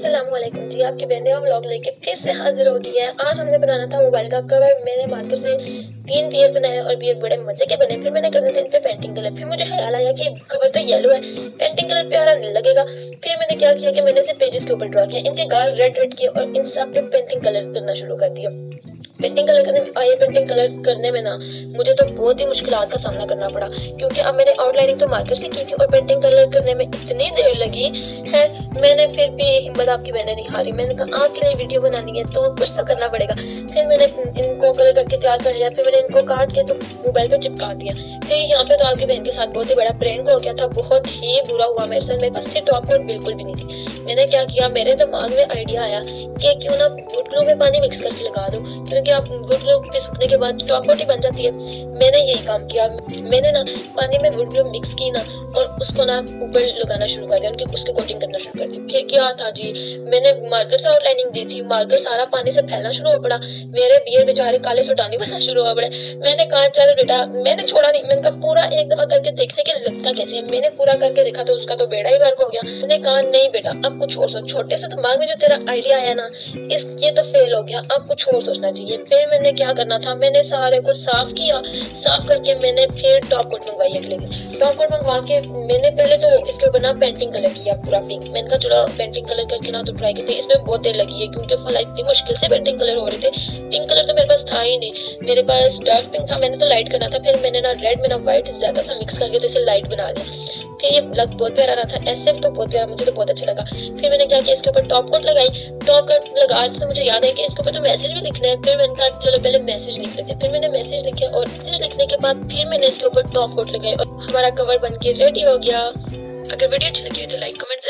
असलम जी, आपकी बहने और ब्लॉग लेके फिर से हाजिर हो गई है। आज हमने बनाना था मोबाइल का कवर मैंने मार्केट से तीन बियर बनाए और बियर बड़े मज़े के बने। फिर मैंने करना था इन पे पेंटिंग कलर फिर मुझे ख्याल आया कि कवर तो येलो है। पेंटिंग कलर प्यारा नहीं लगेगा। फिर मैंने क्या किया कि मैंने इसे पेजेस के ऊपर ड्रा किया। इनके गाल रेड रेड किए और इन सब पे पेंटिंग कलर करना शुरू कर दिया। पेंटिंग कलर करने ये पेंटिंग कलर करने में ना, मुझे तो बहुत ही मुश्किल का सामना करना पड़ा। क्योंकि अब मैंने आउटलाइनिंग तो मार्केट से की थी और पेंटिंग कलर करने में इतनी देर लगी, है, मैंने फिर भी हिम्मत आपकी मैंने नहीं हारी। मैंने कहा आपके लिए वीडियो बनानी है तो कुछ तो करना पड़ेगा। फिर मैंने इनको कलर करके तैयार कर लिया। फिर मैंने इनको काट के तो मोबाइल पे चिपका दिया। फिर यहाँ पे तो आपकी बहन के साथ बहुत ही बड़ा प्रैंक हो गया था। बहुत ही बुरा हुआ मेरे साथ। मेरे पास टॉप कोट बिल्कुल भी नहीं थी। मैंने क्या किया, मेरे दिमाग में आइडिया आया कि क्यों ना गुड ग्लू में पानी मिक्स करके लगा दो। क्योंकि आप गुड ग्लू पे सूखने के बाद कोट ही बन जाती है। मैंने यही काम किया। मैंने ना पानी में गुड ग्लू मिक्स की ना, और उसको ना ऊपर लगाना शुरू कर दिया। उनकी, उसकी कोटिंग करना शुरू कर दी। फिर क्या था जी? मैंने मार्कर से आउटलाइनिंग दी थी। मार्कर सारा पानी से फैलना शुरू हो पड़ा। मेरे बियर बेचारे काले सुटानी बनना शुरू हो पड़े। मैंने कहा, चल बेटा, मैंने छोड़ा नहीं। मैंने कहा, पूरा एक दफ़ा करके देखने के लगता कैसे है? मैंने पूरा करके देखा तो उसका तो बेड़ा ही गर्क हो गया। मैंने कहा, नहीं बेटा, अब कुछ और सोच। छोटे से दिमाग में जो तेरा आइडिया आया ना, इस, ये तो फेल हो गया। अब कुछ और सोचना चाहिए। फिर मैंने क्या करना था? मैंने सारे को साफ़ किया। साफ़ करके मैंने फिर टॉप कोट मंगवाई अगले दिन। टॉप कोट मंगवा के मैंने पहले तो इसके ऊपर ना पेंटिंग कलर किया पूरा पिंक मैंने कहा, चलो पेंटिंग कलर करके ना तो ट्राई करते इसमें बहुत देर लगी है क्योंकि फला इतनी मुश्किल से पेंटिंग कलर हो रहे थे। पिंक कलर तो मेरे पास था ही नहीं। मेरे पास डार्क पिंक था, मैंने तो लाइट करना था। फिर मैंने ना रेड में ना व्हाइट ज़्यादा सा मिक्स करके तो इसे लाइट बना दिया। फिर ये लग बहुत प्यारा रहा था, ऐसे तो बहुत प्यारा, मुझे तो बहुत अच्छा लगा। फिर मैंने क्या किया, इसके ऊपर टॉप कोट लगाई। टॉप कोट लगा तो मुझे याद है कि इसके ऊपर तो मैसेज भी लिखना है। फिर मैंने कहा, चलो पहले मैसेज लिख लेते फिर मैंने मैसेज लिखे और मैसेज लिखने के बाद फिर मैंने इसके ऊपर टॉप कोट लगाई और हमारा कवर बन के रेडी हो गया। अगर वीडियो अच्छी लगी हो तो लाइक कमेंट